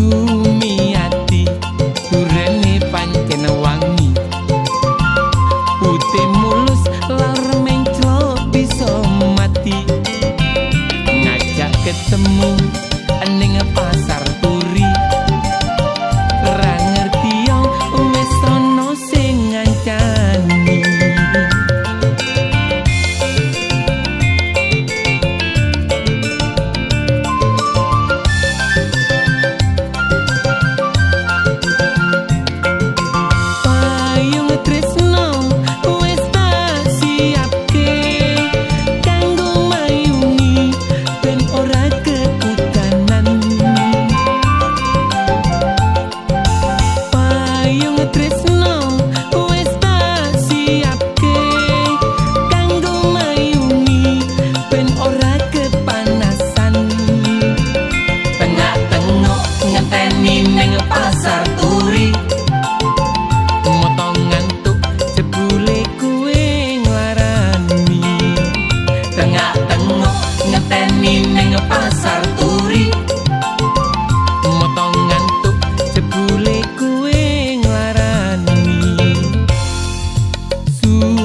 chuva you.